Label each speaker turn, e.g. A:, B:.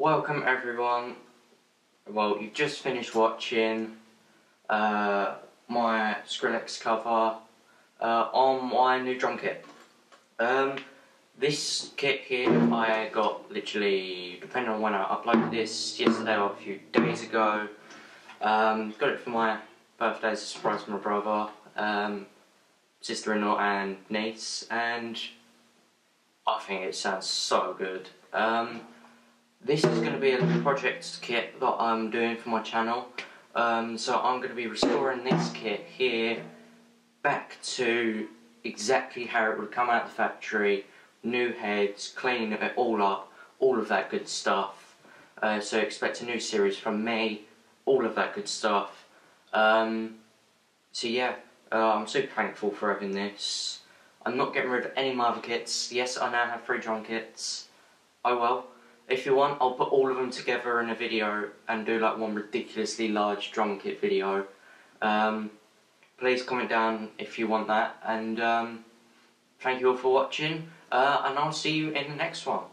A: welcome everyone. Well, you've just finished watching uh, my Skrillex cover uh, on my new drum kit. Um, this kit here I got literally, depending on when I uploaded this, yesterday or a few days ago. Um, got it for my birthday as a surprise from my brother, um, sister-in-law and niece, and I think it sounds so good. Um, this is going to be a project kit that I'm doing for my channel. Um, so I'm going to be restoring this kit here back to exactly how it would come out of the factory, new heads, cleaning it all up, all of that good stuff. Uh, so expect a new series from me, all of that good stuff. Um, so yeah, uh, I'm super thankful for having this. I'm not getting rid of any of my other kits. Yes, I now have three drum kits. Oh well. If you want, I'll put all of them together in a video and do like one ridiculously large drum kit video. Um, please comment down if you want that and um, thank you all for watching uh, and I'll see you in the next one.